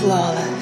flawless.